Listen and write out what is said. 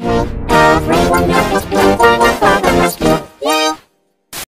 Well.